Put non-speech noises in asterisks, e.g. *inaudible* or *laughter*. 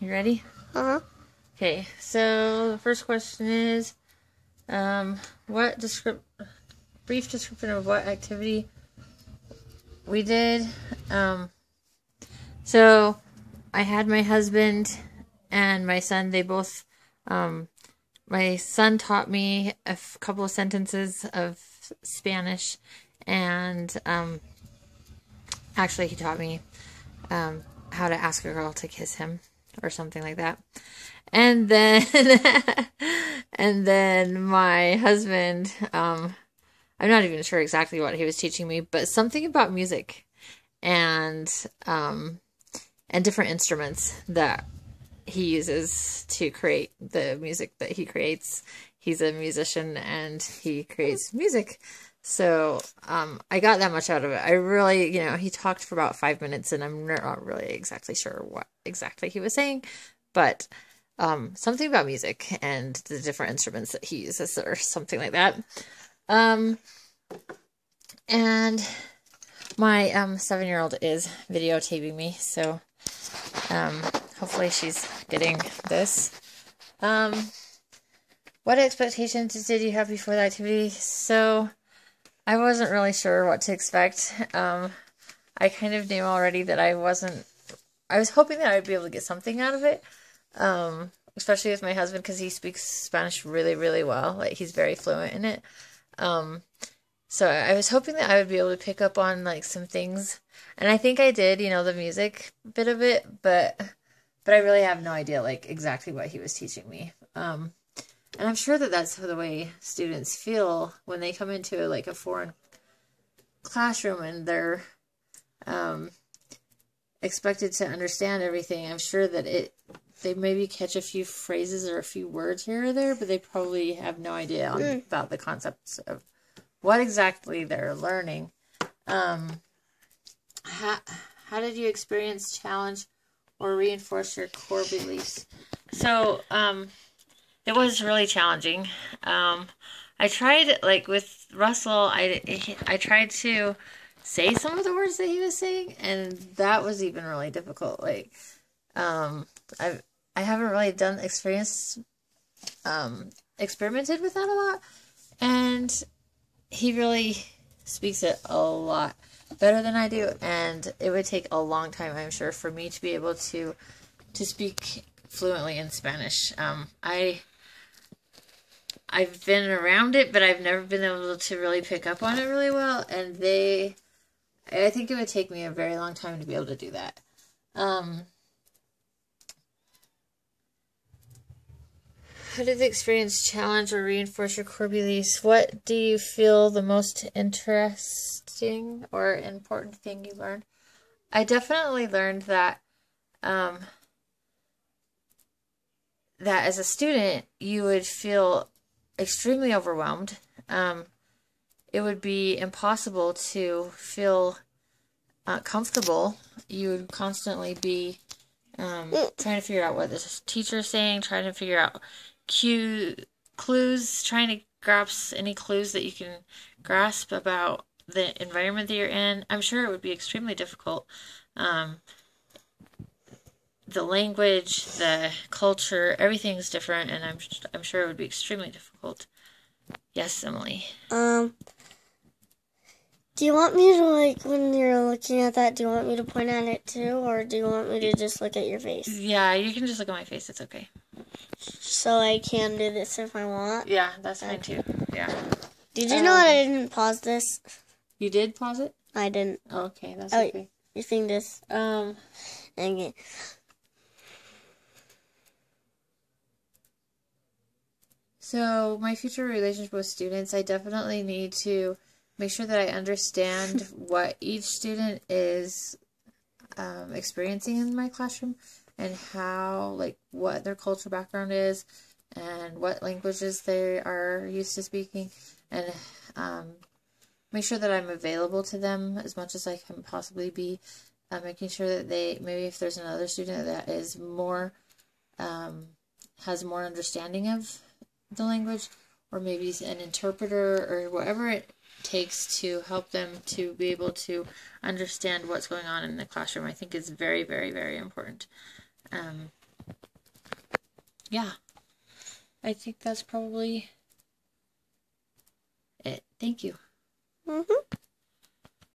You ready? Uh huh. Okay, so the first question is um, what descrip- brief description of what activity we did. Um, so I had my husband and my son, they both, um, my son taught me a couple of sentences of Spanish, and um, actually, he taught me um, how to ask a girl to kiss him or something like that. And then, *laughs* and then my husband, um, I'm not even sure exactly what he was teaching me, but something about music and, um, and different instruments that he uses to create the music that he creates. He's a musician and he creates music. So um, I got that much out of it. I really, you know, he talked for about five minutes, and I'm not really exactly sure what exactly he was saying, but um, something about music and the different instruments that he uses, or something like that. Um, and my um, seven year old is videotaping me, so um, hopefully she's getting this. Um, what expectations did you have before the activity? So I wasn't really sure what to expect. Um, I kind of knew already that I wasn't. I was hoping that I'd be able to get something out of it, um, especially with my husband because he speaks Spanish really, really well. Like he's very fluent in it. Um, so I was hoping that I would be able to pick up on like some things, and I think I did. You know, the music bit of it, but but I really have no idea like exactly what he was teaching me. Um, and I'm sure that that's the way students feel when they come into like a foreign classroom and they're um, expected to understand everything. I'm sure that it they maybe catch a few phrases or a few words here or there, but they probably have no idea on, Mm. about the concepts of what exactly they're learning. Um, how, how did you experience challenge or reinforce your core beliefs? So, um, it was really challenging. Um, I tried, like with Russell, I, I tried to say some of the words that he was saying, and that was even really difficult. Like, um, I I haven't really done experience, um, experimented with that a lot, and he really speaks it a lot better than I do, and it would take a long time, I'm sure, for me to be able to to speak fluently in Spanish. Um, I I've been around it, but I've never been able to really pick up on it really well, and they I think it would take me a very long time to be able to do that. Um, how did the experience challenge or reinforce your core beliefs? What do you feel the most interesting or important thing you learned? I definitely learned that um, that as a student you would feel extremely overwhelmed. Um, it would be impossible to feel uh, comfortable. You would constantly be um, trying to figure out what the teacher's saying, trying to figure out cue clues, trying to grasp any clues that you can grasp about the environment that you're in. I'm sure it would be extremely difficult. Um, the language, the culture, everything's different, and I'm I'm sure it would be extremely difficult. Yes, Emily. Um. Do you want me to like when you're looking at that? Do you want me to point at it too, or do you want me to just look at your face? Yeah, you can just look at my face. It's okay. So I can do this if I want. Yeah, that's fine too. Yeah. Did you know Um, that I didn't pause this? You did pause it? I didn't. Okay, that's Oh, okay. You think this? Um, Okay. So my future relationship with students, I definitely need to make sure that I understand *laughs* what each student is um, experiencing in my classroom and how, like, what their cultural background is and what languages they are used to speaking and um, make sure that I'm available to them as much as I can possibly be. Uh, making sure that they maybe if there's another student that is more um, has more understanding of the language or maybe an interpreter or whatever it takes to help them to be able to understand what's going on in the classroom i think is very very very important um, yeah, I think that's probably it. Thank you. Mm-hmm.